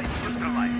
Hardpoint neutralized.